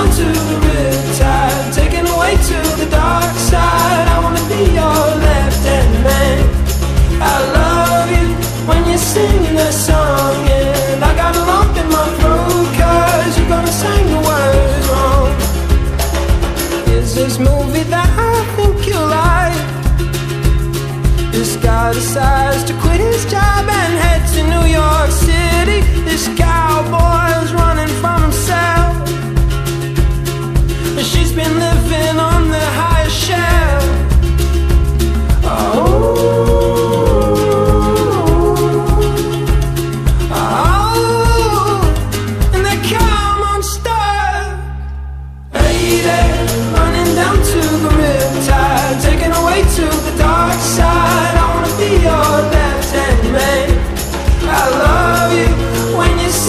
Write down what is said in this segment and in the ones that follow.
down to the riptide, taken away to the dark side. I wanna be your left hand man. I love you when you're singing that song, and I got a lump in my throat, cause you're gonna sing the words wrong. Is this movie that I think you like? This guy decides to quit his job and head to New York City.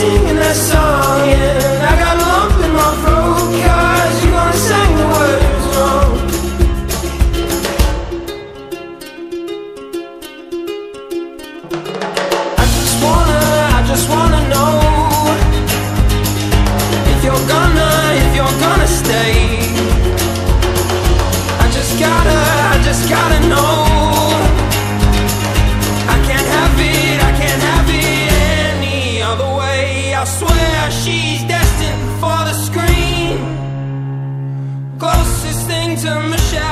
Singing that song, swear she's destined for the screen. Closest thing to Michelle.